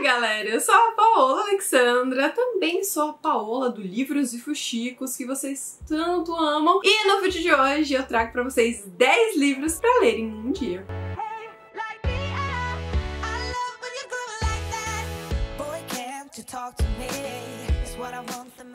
Oi, galera! Eu sou a Paola Alexandra, também sou a Paola do Livros e Fuxicos que vocês tanto amam. E no vídeo de hoje eu trago pra vocês 10 livros pra lerem em um dia.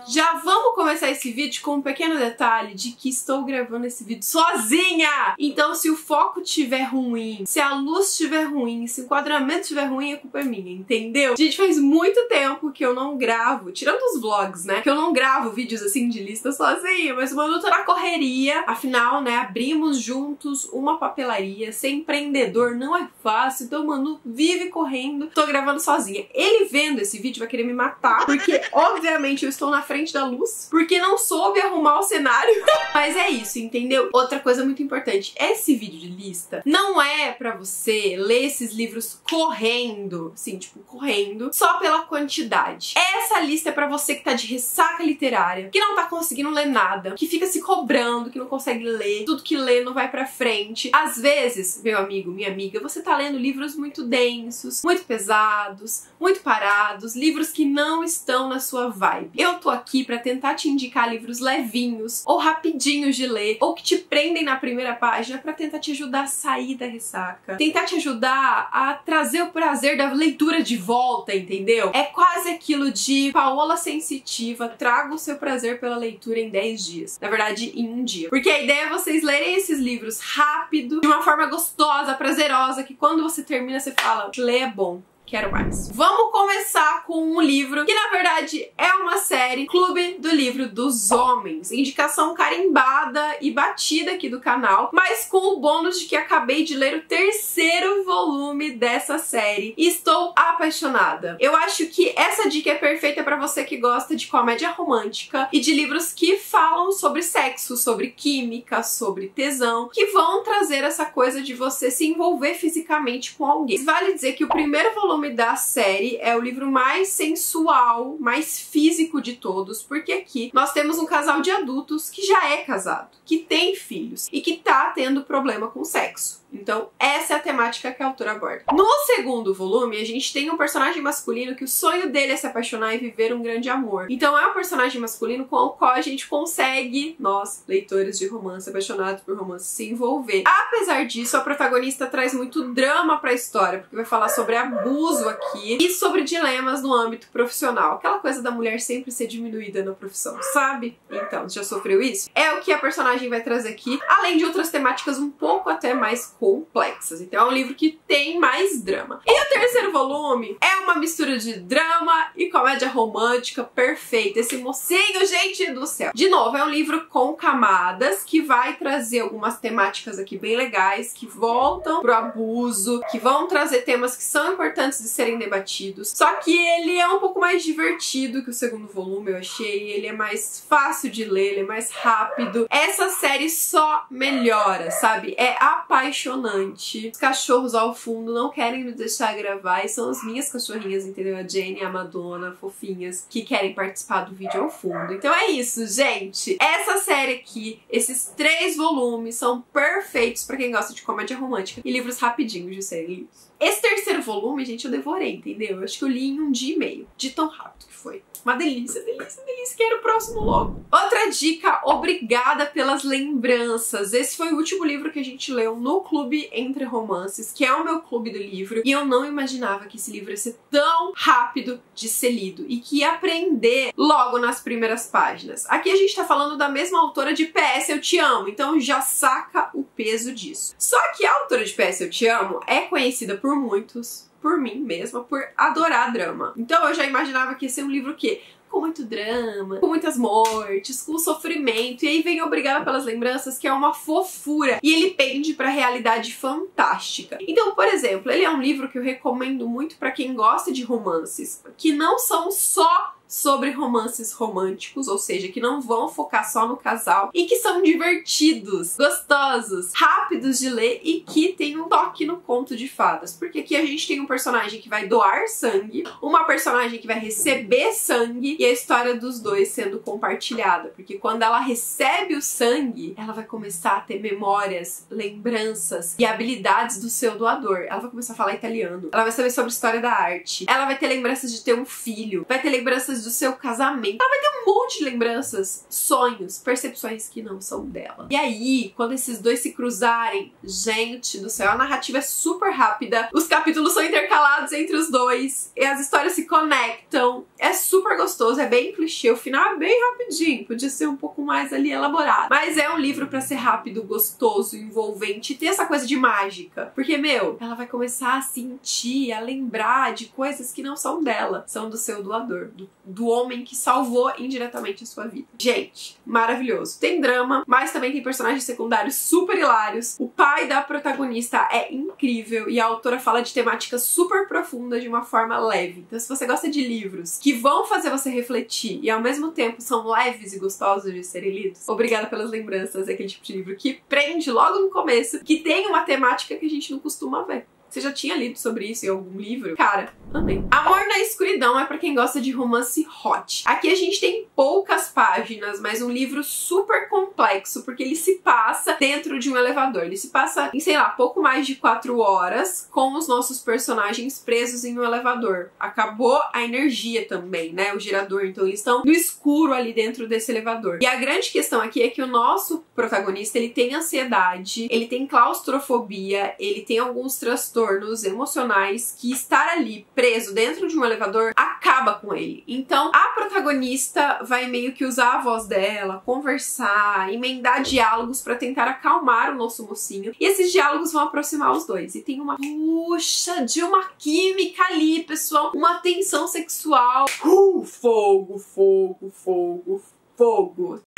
Já vamos começar esse vídeo com um pequeno detalhe de que estou gravando esse vídeo sozinha! Então se o foco estiver ruim, se a luz estiver ruim, se o enquadramento estiver ruim, a culpa é minha, entendeu? Gente, faz muito tempo que eu não gravo, tirando os vlogs, né? Que eu não gravo vídeos assim de lista sozinha, mas o Manu tá na correria. Afinal, né, abrimos juntos uma papelaria. Ser empreendedor não é fácil, então o Manu vive correndo. Tô gravando sozinha. Ele vendo esse vídeo vai querer me matar, porque obviamente eu estou na frente da luz, porque não soube arrumar o cenário. Mas é isso, entendeu? Outra coisa muito importante, esse vídeo de lista não é para você ler esses livros correndo, sim, tipo, correndo, só pela quantidade. Essa lista é para você que tá de ressaca literária, que não tá conseguindo ler nada, que fica se cobrando, que não consegue ler, tudo que lê não vai para frente. Às vezes, meu amigo, minha amiga, você tá lendo livros muito densos, muito pesados, muito parados, livros que não estão na sua vibe. Eu tô aqui para tentar te indicar livros levinhos ou rapidinhos de ler ou que te prendem na primeira página para tentar te ajudar a sair da ressaca, tentar te ajudar a trazer o prazer da leitura de volta, entendeu? É quase aquilo de Paola sensitiva, traga o seu prazer pela leitura em 10 dias. Na verdade, em um dia. Porque a ideia é vocês lerem esses livros rápido, de uma forma gostosa, prazerosa, que quando você termina você fala, ler é bom. Quero mais. Vamos começar com um livro que, na verdade, é uma série Clube do Livro dos Homens. Indicação carimbada e batida aqui do canal, mas com o bônus de que acabei de ler o terceiro volume dessa série e estou apaixonada. Eu acho que essa dica é perfeita para você que gosta de comédia romântica e de livros que falam sobre sexo, sobre química, sobre tesão, que vão trazer essa coisa de você se envolver fisicamente com alguém. Vale dizer que o primeiro volume volume da série é o livro mais sensual, mais físico de todos, porque aqui nós temos um casal de adultos que já é casado, que tem filhos e que tá tendo problema com sexo. Então, essa é a temática que a autora aborda. No segundo volume, a gente tem um personagem masculino que o sonho dele é se apaixonar e viver um grande amor. Então, é um personagem masculino com o qual a gente consegue, nós, leitores de romance, apaixonados por romance, se envolver. Apesar disso, a protagonista traz muito drama pra história, porque vai falar sobre abuso aqui e sobre dilemas no âmbito profissional. Aquela coisa da mulher sempre ser diminuída na profissão, sabe? Então, já sofreu isso? É o que a personagem vai trazer aqui, além de outras temáticas um pouco até mais complexas. Então é um livro que tem mais drama. E o terceiro volume é uma mistura de drama e comédia romântica perfeita. Esse mocinho, gente do céu. De novo, é um livro com camadas que vai trazer algumas temáticas aqui bem legais que voltam pro abuso, que vão trazer temas que são importantes de serem debatidos. Só que ele é um pouco mais divertido que o segundo volume, eu achei. Ele é mais fácil de ler, ele é mais rápido. Essa série só melhora, sabe? É apaixonante. Os cachorros ao fundo não querem me deixar gravar e são as minhas cachorrinhas, entendeu? A Jenny e a Madonna, fofinhas, que querem participar do vídeo ao fundo. Então é isso, gente. Essa série aqui, esses três volumes são perfeitos para quem gosta de comédia romântica e livros rapidinhos de serem lidos. Esse terceiro volume, gente, eu devorei, entendeu? Eu acho que eu li em um dia e meio, de tão rápido que foi. Uma delícia, delícia, delícia. Quero o próximo logo. Outra dica, obrigada pelas lembranças. Esse foi o último livro que a gente leu no Clube Entre Romances, que é o meu clube do livro. E eu não imaginava que esse livro ia ser tão rápido de ser lido e que ia aprender logo nas primeiras páginas. Aqui a gente tá falando da mesma autora de PS Eu Te Amo, então já saca o peso disso. Só que a autora de PS Eu Te Amo é conhecida por muitos por mim mesma, por adorar drama. Então eu já imaginava que ia ser um livro que com muito drama, com muitas mortes, com sofrimento, e aí vem Obrigada pelas Lembranças, que é uma fofura, e ele pende pra realidade fantástica. Então, por exemplo, ele é um livro que eu recomendo muito para quem gosta de romances, que não são só sobre romances românticos, ou seja, que não vão focar só no casal e que são divertidos, gostosos, rápidos de ler e que tem um toque no conto de fadas. Porque aqui a gente tem um personagem que vai doar sangue, uma personagem que vai receber sangue e a história dos dois sendo compartilhada, porque quando ela recebe o sangue, ela vai começar a ter memórias, lembranças e habilidades do seu doador. Ela vai começar a falar italiano, ela vai saber sobre a história da arte, ela vai ter lembranças de ter um filho, vai ter lembranças do seu casamento, ela vai ter um monte de lembranças, sonhos, percepções que não são dela. E aí, quando esses dois se cruzarem, gente do céu, a narrativa é super rápida, os capítulos são intercalados entre os dois e as histórias se conectam. É super gostoso, é bem clichê, o final é bem rapidinho, podia ser um pouco mais ali elaborado. Mas é um livro para ser rápido, gostoso, envolvente e ter essa coisa de mágica. Porque, meu, ela vai começar a sentir, a lembrar de coisas que não são dela, são do seu doador, do, do homem que salvou indiretamente a sua vida. Gente, maravilhoso. Tem drama, mas também tem personagens secundários super hilários. O pai da protagonista é incrível e a autora fala de temáticas super profundas de uma forma leve. Então, se você gosta de livros que vão fazer você refletir e ao mesmo tempo são leves e gostosos de serem lidos, obrigada pelas lembranças. É aquele tipo de livro que prende logo no começo, que tem uma temática que a gente não costuma ver. Você já tinha lido sobre isso em algum livro? Cara, amei. Amor na Escuridão é para quem gosta de romance hot. Aqui a gente tem poucas páginas, mas um livro super complexo, porque ele se passa dentro de um elevador. Ele se passa em, sei lá, pouco mais de quatro horas, com os nossos personagens presos em um elevador. Acabou a energia também, né? O gerador. Então eles estão no escuro ali dentro desse elevador. E a grande questão aqui é que o nosso protagonista, ele tem ansiedade, ele tem claustrofobia, ele tem alguns transtornos transtornos emocionais que estar ali preso dentro de um elevador acaba com ele. Então a protagonista vai meio que usar a voz dela, conversar, emendar diálogos para tentar acalmar o nosso mocinho. E esses diálogos vão aproximar os dois. E tem uma puxa de uma química ali, pessoal, uma tensão sexual. Uh, fogo, fogo, fogo, fogo.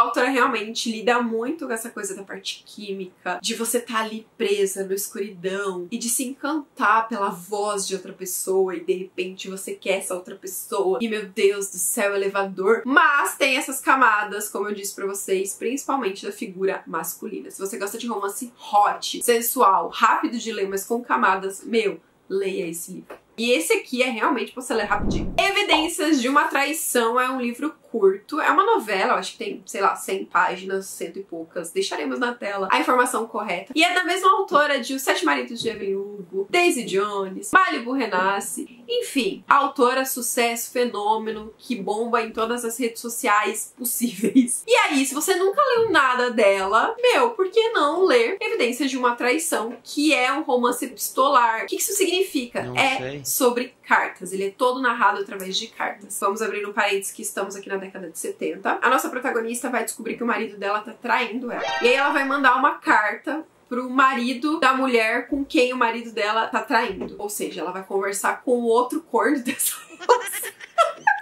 A autora realmente lida muito com essa coisa da parte química, de você estar tá ali presa na escuridão e de se encantar pela voz de outra pessoa e de repente você quer essa outra pessoa e meu Deus do céu, elevador. Mas tem essas camadas, como eu disse para vocês, principalmente da figura masculina. Se você gosta de romance hot, sensual, rápido de ler, mas com camadas, meu, leia esse livro. E esse aqui é realmente pra você ler rapidinho. Evidências de uma Traição é um livro curto. É uma novela, acho que tem, sei lá, 100 páginas, cento e poucas. Deixaremos na tela a informação correta. E é da mesma autora de Os Sete Maridos de Evelyn Hugo, Daisy Jones, Malibu Renasce. Enfim, autora, sucesso, fenômeno, que bomba em todas as redes sociais possíveis. E aí, se você nunca leu nada dela, meu, por que não ler Evidências de uma Traição, que é um romance epistolar? O que isso significa? Não é sei. sobre cartas. Ele é todo narrado através de cartas. Vamos abrir um parênteses que estamos aqui na década de 70. A nossa protagonista vai descobrir que o marido dela tá traindo ela. E aí ela vai mandar uma carta pro marido da mulher com quem o marido dela tá traindo. Ou seja, ela vai conversar com o outro corno dessa moça.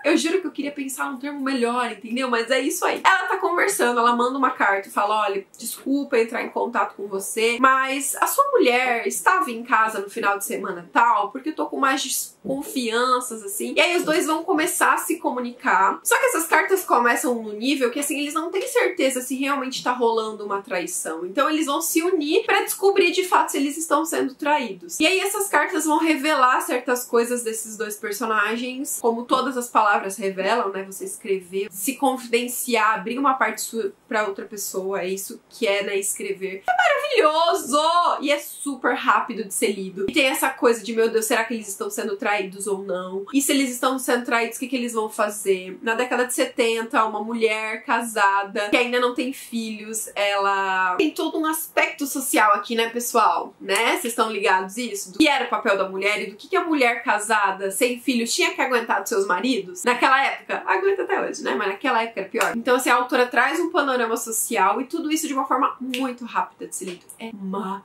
Eu juro que eu queria pensar num termo melhor, entendeu? Mas é isso aí. Ela tá conversando, ela manda uma carta e fala: olha, desculpa entrar em contato com você, mas a sua mulher estava em casa no final de semana tal, porque eu tô com mais desconfianças, assim. E aí os dois vão começar a se comunicar. Só que essas cartas começam no nível que, assim, eles não têm certeza se realmente tá rolando uma traição. Então eles vão se unir para descobrir de fato se eles estão sendo traídos. E aí essas cartas vão revelar certas coisas desses dois personagens, como todas as palavras revelam, né? Você escrever, se confidenciar, abrir uma parte sua pra outra pessoa, é isso que é, né, escrever. É maravilhoso! E é super rápido de ser lido. E tem essa coisa de, meu Deus, será que eles estão sendo traídos ou não? E se eles estão sendo traídos, o que, que eles vão fazer? Na década de 70, uma mulher casada, que ainda não tem filhos, ela tem todo um aspecto social aqui, né, pessoal? Né? Vocês estão ligados isso? Do que era o papel da mulher e do que, que a mulher casada, sem filhos, tinha que aguentar dos seus maridos? Naquela época, aguenta até hoje, né? Mas naquela época era pior. Então, assim, a autora traz um panorama social e tudo isso de uma forma muito rápida de ser lido. É maravilhoso,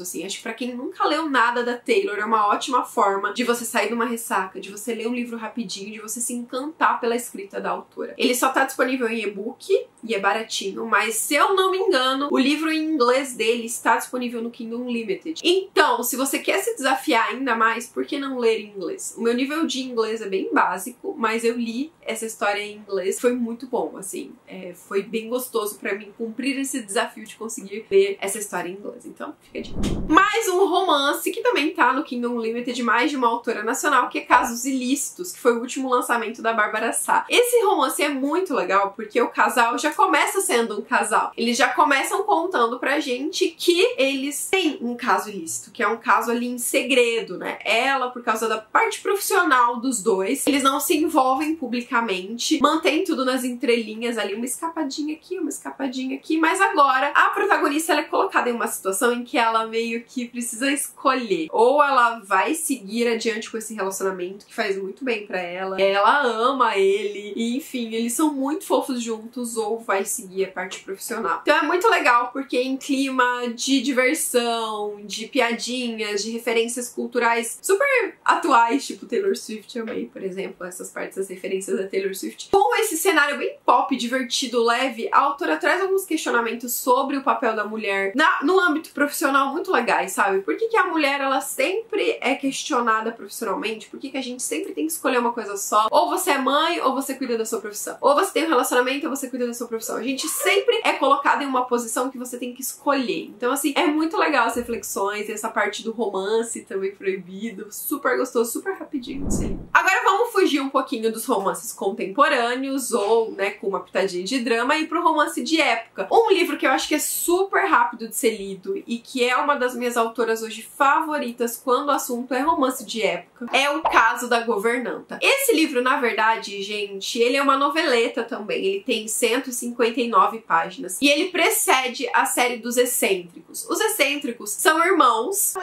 assim. Acho que pra quem nunca leu nada da Taylor, é uma ótima forma de você sair de uma ressaca, de você ler um livro rapidinho, de você se encantar pela escrita da autora. Ele só tá disponível em e-book e é baratinho, mas se eu não me engano, o livro em inglês dele está disponível no Kindle Unlimited. Então, se você quer se desafiar ainda mais, por que não ler em inglês? O meu nível de inglês é bem básico, mas eu li essa história em inglês, foi muito bom, assim. É, foi bem gostoso pra mim cumprir esse desafio de conseguir ler essa história em inglês. Então, fica dica. Mais um romance que também tá no Kingdom Limited, mais de uma autora nacional, que é Casos Ilícitos, que foi o último lançamento da Bárbara Sá. Esse romance é muito legal porque o casal já começa sendo um casal. Eles já começam contando pra gente que eles têm um caso ilícito, que é um caso ali em segredo, né? Ela, por causa da parte profissional dos dois, eles não se envolvem publicamente, mantém tudo nas entrelinhas ali, uma escapadinha aqui, uma escapadinha aqui, mas agora a protagonista ela é colocada em uma situação em que ela meio que precisa escolher. Ou ela vai seguir adiante com esse relacionamento que faz muito bem para ela, ela ama ele, e enfim, eles são muito fofos juntos, ou vai seguir a parte profissional. Então é muito legal porque em clima de diversão, de piadinhas, de referências culturais super atuais, tipo Taylor Swift, eu amei, por exemplo, essas partes das referências da Taylor Swift. Com esse cenário bem pop, divertido, leve, a autora traz alguns questionamentos sobre o papel da mulher na, no âmbito profissional muito legais, sabe? Por que, que a mulher ela sempre é questionada profissionalmente? Por que, que a gente sempre tem que escolher uma coisa só? Ou você é mãe ou você cuida da sua profissão. Ou você tem um relacionamento ou você cuida da sua profissão. A gente sempre é colocada em uma posição que você tem que escolher. Então, assim, é muito legal as reflexões, essa parte do romance também proibido. Super gostoso, super rapidinho de ser Agora vamos fugir um pouquinho dos romances contemporâneos ou, né, com uma pitadinha de drama e pro romance de época. Um livro que eu acho que é super rápido de ser lido e que é uma das minhas autoras hoje favoritas quando o assunto é romance de época é O Caso da Governanta. Esse livro, na verdade, gente, ele é uma noveleta também. Ele tem 159 páginas e ele precede a série dos excêntricos. Os excêntricos são irmãos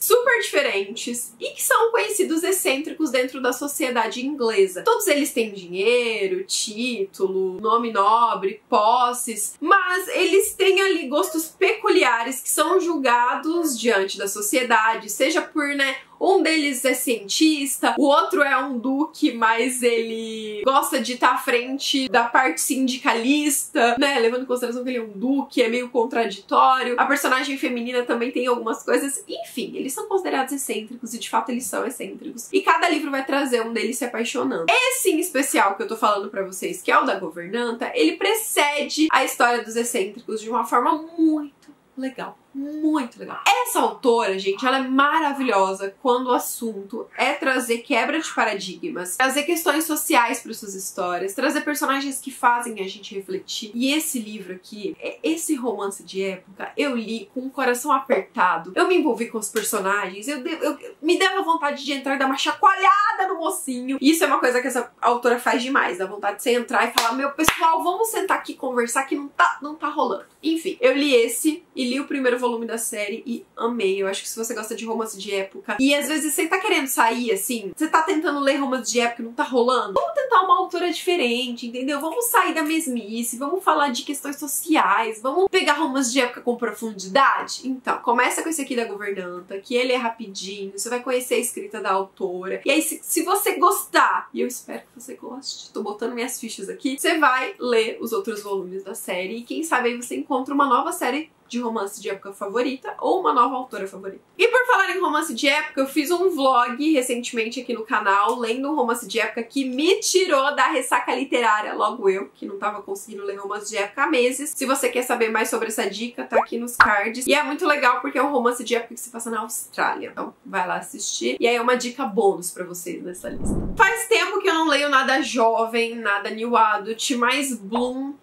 super diferentes e que são conhecidos excêntricos dentro da sociedade inglesa. Todos eles têm dinheiro, título, nome nobre, posses, mas eles têm ali gostos peculiares que são julgados diante da sociedade, seja por, né, um deles é cientista, o outro é um duque, mas ele gosta de estar à frente da parte sindicalista, né? Levando em consideração que ele é um duque, é meio contraditório. A personagem feminina também tem algumas coisas. Enfim, eles são considerados excêntricos e de fato eles são excêntricos. E cada livro vai trazer um deles se apaixonando. Esse em especial que eu tô falando para vocês, que é o da governanta, ele precede a história dos excêntricos de uma forma muito legal muito legal. Essa autora, gente, ela é maravilhosa quando o assunto é trazer quebra de paradigmas, trazer questões sociais para suas histórias, trazer personagens que fazem a gente refletir. E esse livro aqui, é esse romance de época, eu li com o coração apertado. Eu me envolvi com os personagens, eu, eu, eu me dava vontade de entrar e dar uma chacoalhada no mocinho. E isso é uma coisa que essa autora faz demais, dá vontade de você entrar e falar: "Meu pessoal, vamos sentar aqui conversar que não tá não tá rolando". Enfim, eu li esse e li o primeiro volume da série e amei. Eu acho que se você gosta de romance de época e às vezes você tá querendo sair assim, você tá tentando ler romance de época e não tá rolando, vamos tentar uma autora diferente, entendeu? Vamos sair da mesmice, vamos falar de questões sociais, vamos pegar romance de época com profundidade. Então, começa com esse aqui da governanta, que ele é rapidinho, você vai conhecer a escrita da autora. E aí, se, se você gostar, e eu espero que você goste, tô botando minhas fichas aqui, você vai ler os outros volumes da série e quem sabe aí você encontra uma nova série de romance de época favorita ou uma nova autora favorita. E por falar em romance de época, eu fiz um vlog recentemente aqui no canal, lendo um romance de época que me tirou da ressaca literária, logo eu, que não tava conseguindo ler romance de época há meses. Se você quer saber mais sobre essa dica, tá aqui nos cards. E é muito legal porque é um romance de época que se passa na Austrália. Então, vai lá assistir. E aí é uma dica bônus para vocês nessa lista. Faz tempo que eu não leio nada jovem, nada new adult, mas Bloom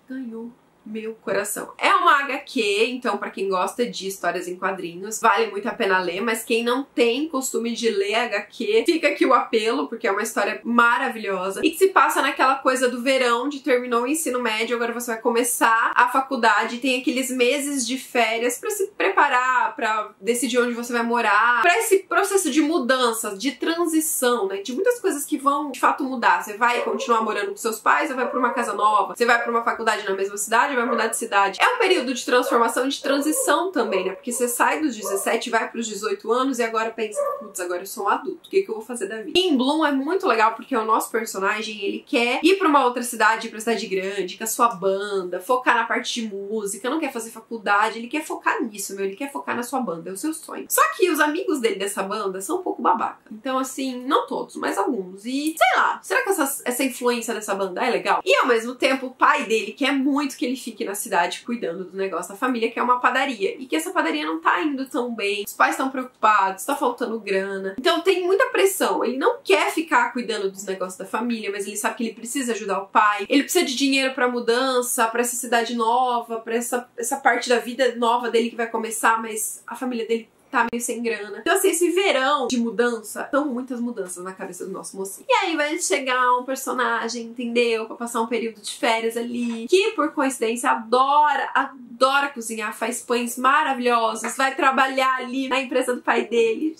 meu coração. É uma HQ, então para quem gosta de histórias em quadrinhos, vale muito a pena ler, mas quem não tem costume de ler HQ, fica aqui o apelo, porque é uma história maravilhosa e que se passa naquela coisa do verão, de terminou o ensino médio, agora você vai começar a faculdade, tem aqueles meses de férias para se preparar, para decidir onde você vai morar, para esse processo de mudança, de transição, né, de muitas coisas que vão de fato mudar. Você vai continuar morando com seus pais, ou vai para uma casa nova, você vai para uma faculdade na mesma cidade, vai mudar de cidade. É um período de transformação, de transição também, né? Porque você sai dos 17, vai pros 18 anos e agora pensa, putz, agora eu sou um adulto, o que, que eu vou fazer da vida? E em Bloom é muito legal porque o nosso personagem, ele quer ir pra uma outra cidade, pra cidade grande, com a sua banda, focar na parte de música, não quer fazer faculdade, ele quer focar nisso, meu, ele quer focar na sua banda, é o seu sonho. Só que os amigos dele dessa banda são um pouco babaca. Então, assim, não todos, mas alguns. E, sei lá, será que essa, essa influência dessa banda é legal? E ao mesmo tempo, o pai dele quer muito que ele fique fique na cidade cuidando do negócio da família, que é uma padaria. E que essa padaria não tá indo tão bem, os pais estão preocupados, tá faltando grana. Então tem muita pressão. Ele não quer ficar cuidando dos negócios da família, mas ele sabe que ele precisa ajudar o pai. Ele precisa de dinheiro para mudança, para essa cidade nova, para essa, essa parte da vida nova dele que vai começar, mas a família dele tá meio sem grana. Então, assim, esse verão de mudança, são muitas mudanças na cabeça do nosso mocinho. E aí vai chegar um personagem, entendeu? Pra passar um período de férias ali, que por coincidência adora, adora cozinhar, faz pães maravilhosos, vai trabalhar ali na empresa do pai dele.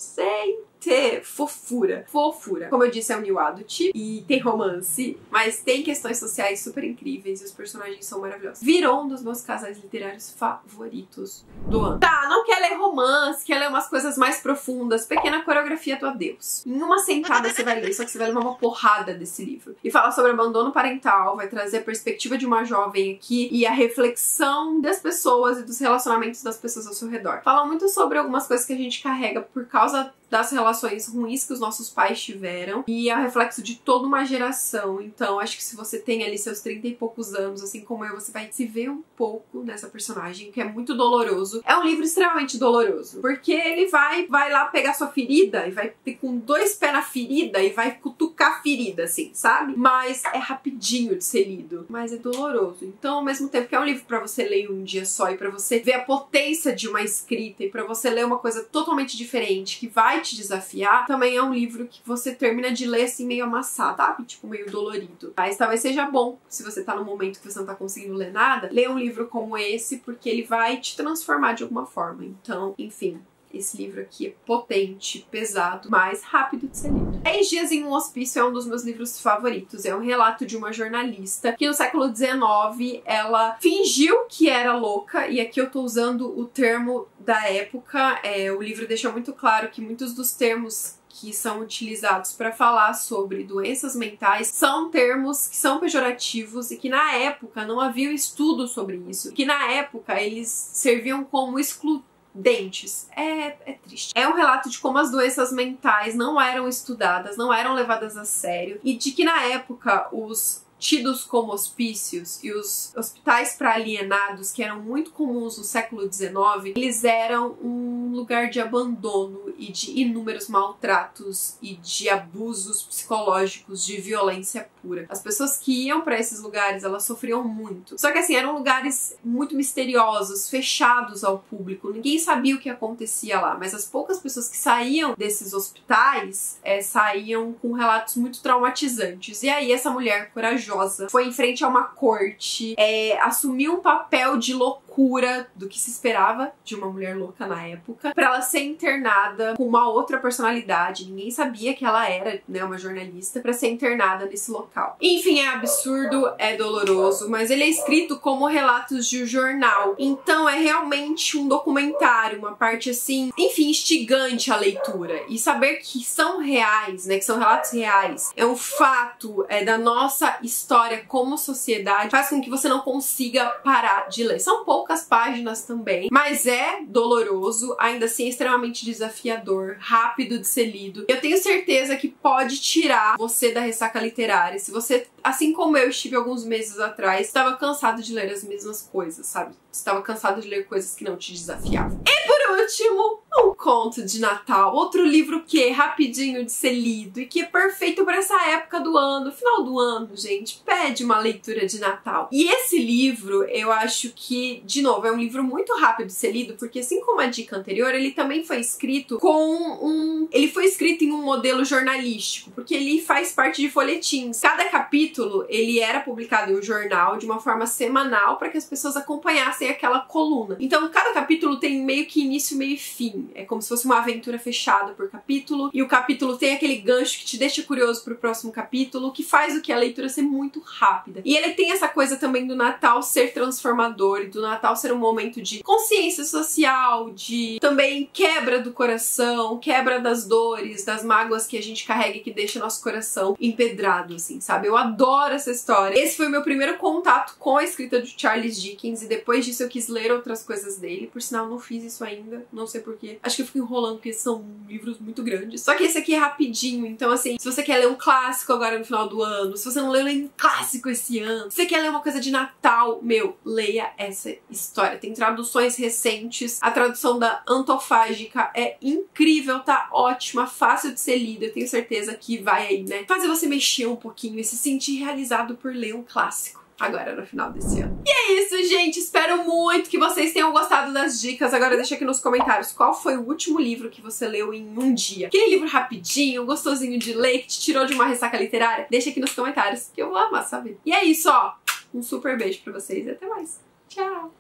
Ter fofura. Fofura. Como eu disse, é um new adult e tem romance, mas tem questões sociais super incríveis e os personagens são maravilhosos. Virou um dos meus casais literários favoritos do ano. Tá, não quer ler romance, quer ler umas coisas mais profundas, pequena coreografia do adeus. Em uma sentada você vai ler, só que você vai levar uma porrada desse livro. E fala sobre abandono parental, vai trazer a perspectiva de uma jovem aqui e a reflexão das pessoas e dos relacionamentos das pessoas ao seu redor. Fala muito sobre algumas coisas que a gente carrega por causa das relações ruins que os nossos pais tiveram e é o reflexo de toda uma geração. Então, acho que se você tem ali seus 30 e poucos anos, assim como eu, você vai se ver um pouco nessa personagem, que é muito doloroso. É um livro extremamente doloroso, porque ele vai vai lá pegar sua ferida e vai ter com dois pés na ferida e vai cutucar a ferida, assim, sabe? Mas é rapidinho de ser lido, mas é doloroso. Então, ao mesmo tempo que é um livro para você ler um dia só e para você ver a potência de uma escrita e para você ler uma coisa totalmente diferente que vai te desafiar, também é um livro que você termina de ler assim meio amassado, sabe? Tipo, meio dolorido. Mas talvez seja bom, se você tá no momento que você não tá conseguindo ler nada, ler um livro como esse, porque ele vai te transformar de alguma forma. Então, enfim, esse livro aqui é potente, pesado, mas rápido de ser lido. 10 Dias em um Hospício é um dos meus livros favoritos. É um relato de uma jornalista que no século XIX ela fingiu que era louca, e aqui eu tô usando o termo da época. É, o livro deixa muito claro que muitos dos termos que são utilizados para falar sobre doenças mentais são termos que são pejorativos e que na época não havia estudo sobre isso, que na época eles serviam como exclu dentes. É, é triste. É um relato de como as doenças mentais não eram estudadas, não eram levadas a sério e de que na época os tidos como hospícios e os hospitais para alienados, que eram muito comuns no século XIX, eles eram um lugar de abandono e de inúmeros maltratos e de abusos psicológicos, de violência pura. As pessoas que iam para esses lugares, elas sofriam muito. Só que assim, eram lugares muito misteriosos, fechados ao público. Ninguém sabia o que acontecia lá, mas as poucas pessoas que saíam desses hospitais é, saíam com relatos muito traumatizantes. E aí essa mulher corajosa corajosa, foi em frente a uma corte, é, assumiu um papel de loucura do que se esperava de uma mulher louca na época, para ela ser internada com uma outra personalidade. Ninguém sabia que ela era, né, uma jornalista, para ser internada nesse local. Enfim, é absurdo, é doloroso, mas ele é escrito como relatos de um jornal. Então é realmente um documentário, uma parte assim, enfim, instigante a leitura. E saber que são reais, né, que são relatos reais, é um fato é da nossa história como sociedade faz com que você não consiga parar de ler. São poucas páginas também, mas é doloroso, ainda assim é extremamente desafiador, rápido de ser lido. Eu tenho certeza que pode tirar você da ressaca literária. Se você, assim como eu estive alguns meses atrás, estava cansado de ler as mesmas coisas, sabe? Estava cansado de ler coisas que não te desafiavam. E por último, um conto de Natal. Outro livro que é rapidinho de ser lido e que é perfeito para essa época do ano, final do ano, gente. Pede uma leitura de Natal. E esse livro, eu acho que, de novo, é um livro muito rápido de ser lido, porque assim como a dica anterior, ele também foi escrito com um. Ele foi escrito em um modelo jornalístico, porque ele faz parte de folhetins. Cada capítulo ele era publicado em um jornal de uma forma semanal para que as pessoas acompanhassem aquela coluna. Então, cada capítulo tem meio que início, meio e fim. É como se fosse uma aventura fechada por capítulo, e o capítulo tem aquele gancho que te deixa curioso pro próximo capítulo, que faz o que a leitura ser muito rápida. E ele tem essa coisa também do Natal ser transformador e do Natal ser um momento de consciência social, de também quebra do coração, quebra das dores, das mágoas que a gente carrega e que deixa nosso coração empedrado, assim, sabe? Eu adoro essa história. Esse foi o meu primeiro contato com a escrita de Charles Dickens e depois disso eu quis ler outras coisas dele. Por sinal, não fiz isso ainda, não sei porquê. Acho que eu fico enrolando porque são livros muito grandes. Só que esse aqui é rapidinho, então assim, se você quer ler um clássico agora no final do ano, se você não leu nem clássico esse ano, se você quer ler uma coisa de Natal, meu, leia essa história. Tem traduções recentes. A tradução da Antofágica é incrível, tá ótima, fácil de ser lida. Eu tenho certeza que vai aí, né? Fazer você mexer um pouquinho e se sentir realizado por ler um clássico agora no final desse ano. E é isso, gente. Espero muito que vocês tenham gostado das dicas. Agora deixa aqui nos comentários qual foi o último livro que você leu em um dia. Aquele livro rapidinho, gostosinho de ler, que te tirou de uma ressaca literária? Deixa aqui nos comentários que eu vou amar saber. E é isso, ó. Um super beijo pra vocês e até mais. Tchau!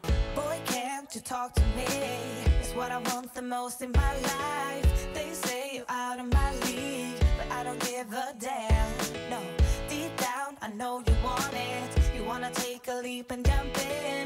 leap and jump in.